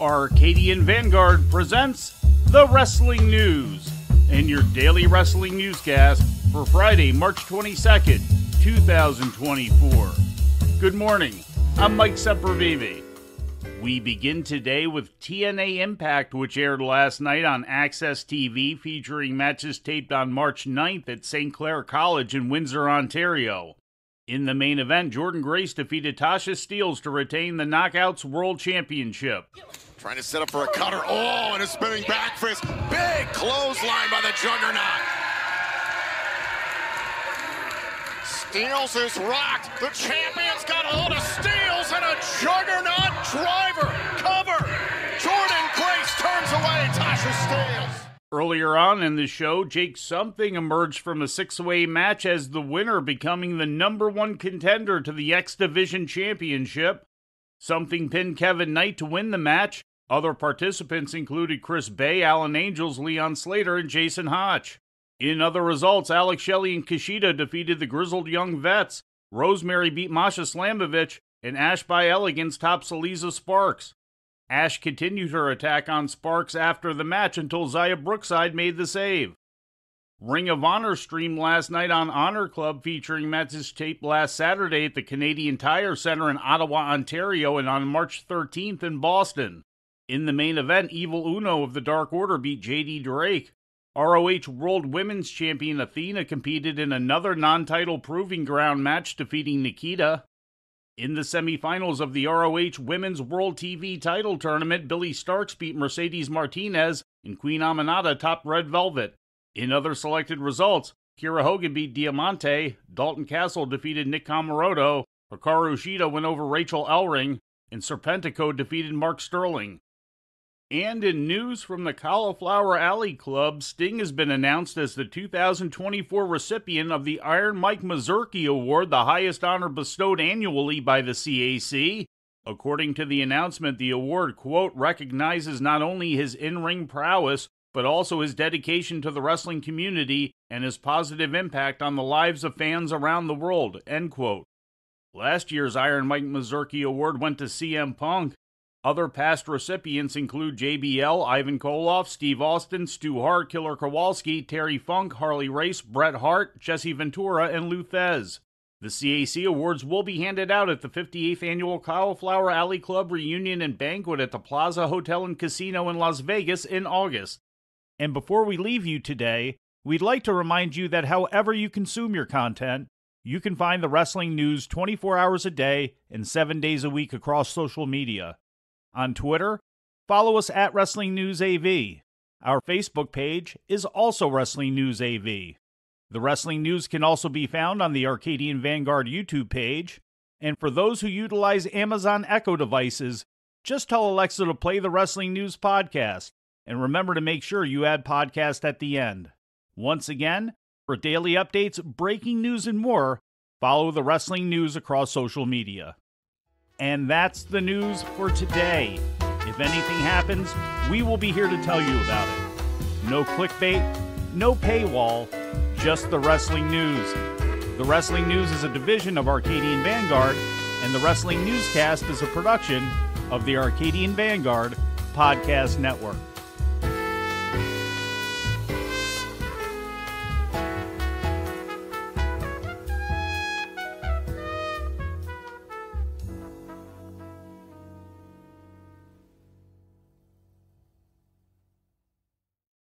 Arcadian Vanguard presents the Wrestling News and your daily wrestling newscast for Friday, March 22nd, 2024. Good morning. I'm Mike Sempervive. We begin today with TNA Impact, which aired last night on AXS TV, featuring matches taped on March 9th at St. Clair College in Windsor, Ontario. In the main event, Jordynne Grace defeated Tasha Steelz to retain the Knockouts World Championship. Trying to set up for a cutter. Oh, and a spinning back fist. Big clothesline by the Juggernaut. Steelz is rocked. The champion's got a hold of Steelz and a Juggernaut driver. Cover. Jordynne Grace turns away Tasha Steelz. Earlier on in the show, Jake Something emerged from a six way match as the winner, becoming the number one contender to the X Division Championship. Something pinned Kevin Knight to win the match. Other participants included Chris Bey, Alan Angels, Leon Slater, and Jason Hotch. In other results, Alex Shelley and Kushida defeated the Grizzled Young Vets. Rosemary beat Masha Slamovich, and Ash by Elegance topped Saliza Sparks. Ash continued her attack on Sparks after the match until Xia Brookside made the save. Ring of Honor streamed last night on Honor Club featuring matches taped last Saturday at the Canadian Tire Center in Ottawa, Ontario, and on March 13th in Boston. In the main event, Evil Uno of the Dark Order beat JD Drake. ROH World Women's Champion Athena competed in another non title proving ground match, defeating Nikita. In the semifinals of the ROH Women's World TV title tournament, Billie Starkz beat Mercedes Martinez, and Queen Aminata topped Red Velvet. In other selected results, Kiera Hogan beat Diamante, Dalton Castle defeated Nick Comoroto, Hikaru Shida went over Rachel Ellering, and Serpentico defeated Mark Sterling. And in news from the Cauliflower Alley Club, Sting has been announced as the 2024 recipient of the Iron Mike Mazurki Award, the highest honor bestowed annually by the CAC. According to the announcement, the award, quote, recognizes not only his in ring prowess, but also his dedication to the wrestling community and his positive impact on the lives of fans around the world, end quote. Last year's Iron Mike Mazurki Award went to CM Punk. Other past recipients include JBL, Ivan Koloff, Steve Austin, Stu Hart, Killer Kowalski, Terry Funk, Harley Race, Bret Hart, Jesse Ventura, and Lou Thesz. The CAC Awards will be handed out at the 58th Annual Cauliflower Alley Club Reunion and Banquet at the Plaza Hotel and Casino in Las Vegas in August. And before we leave you today, we'd like to remind you that however you consume your content, you can find the wrestling news 24 hours a day and 7 days a week across social media. On Twitter, follow us at Wrestling News AV. Our Facebook page is also Wrestling News AV. The Wrestling News can also be found on the Arcadian Vanguard YouTube page. And for those who utilize Amazon Echo devices, just tell Alexa to play the Wrestling News podcast. And remember to make sure you add podcast at the end. Once again, for daily updates, breaking news, and more, follow the Wrestling News across social media. And that's the news for today. If anything happens, we will be here to tell you about it. No clickbait, no paywall, just the wrestling news. The Wrestling News is a division of Arcadian Vanguard, and the Wrestling Newscast is a production of the Arcadian Vanguard Podcast Network.